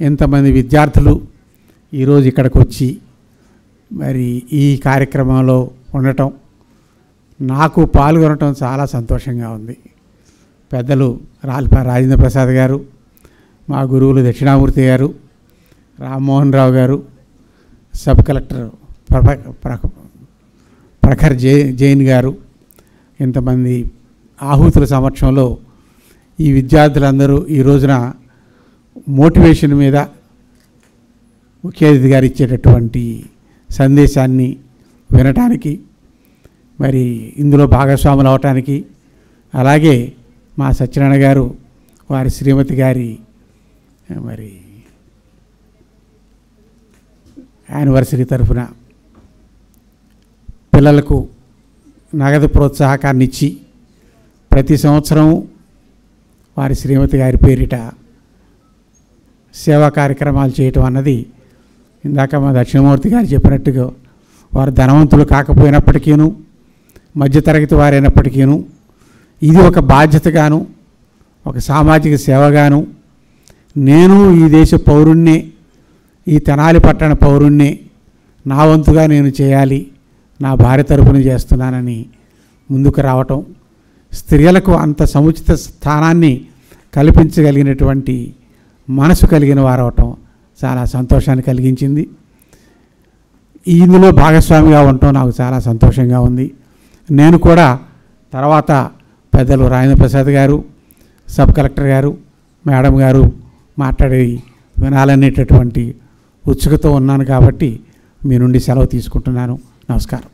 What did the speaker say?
ఎంతమంది విద్యార్థులు ఈరోజు ఇక్కడికి వచ్చి మరి ఈ కార్యక్రమంలో ఉండటం నాకు పాల్గొనటం చాలా సంతోషంగా ఉంది. పెద్దలు రాల్పా రాజేంద్ర ప్రసాద్ గారు మా గురువులు దక్షిణామూర్తి గారు రామ్మోహన్ రావు గారు సబ్ కలెక్టర్ ప్రఖర్ జై జైన్ గారు ఇంతమంది ఆహుతుల సమక్షంలో ఈ విద్యార్థులందరూ ఈ రోజున మోటివేషన్ మీద ముఖ్య అతిథి గారు ఇచ్చేటటువంటి సందేశాన్ని వినటానికి మరి ఇందులో భాగస్వాములు అవటానికి అలాగే మా సత్యనారాయణ గారు వారి శ్రీమతి గారి మరి యానివర్సరీ తరఫున పిల్లలకు నగదు ప్రోత్సాహకాన్ని ఇచ్చి ప్రతి సంవత్సరం వారి శ్రీమతి గారి పేరిట సేవా కార్యక్రమాలు చేయటం అన్నది ఇందాక మా దక్షిణమూర్తి గారు చెప్పినట్టుగా వారు ధనవంతులు కాకపోయినప్పటికీను మధ్యతరగతి వారైనప్పటికీను ఇది ఒక బాధ్యతగాను ఒక సామాజిక సేవగాను నేను ఈ దేశ పౌరుణ్ణే ఈ తెనాలి పట్టణ పౌరుణ్ణే నా వంతుగా నేను చేయాలి నా భార్య తరపున చేస్తున్నానని ముందుకు రావటం స్త్రీలకు అంత సముచిత స్థానాన్ని కల్పించగలిగినటువంటి మనసు కలిగిన వారవటం చాలా సంతోషాన్ని కలిగించింది. ఇందులో భాగస్వామిగా ఉండటం నాకు చాలా సంతోషంగా ఉంది. నేను కూడా తర్వాత పెద్దలు రాజేంద్ర ప్రసాద్ గారు సబ్ కలెక్టర్ గారు మేడం గారు మాట్లాడి వినాలనేటటువంటి ఉత్సుకతో ఉన్నాను కాబట్టి మీ నుండి సెలవు తీసుకుంటున్నాను. నమస్కారం.